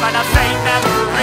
but I say never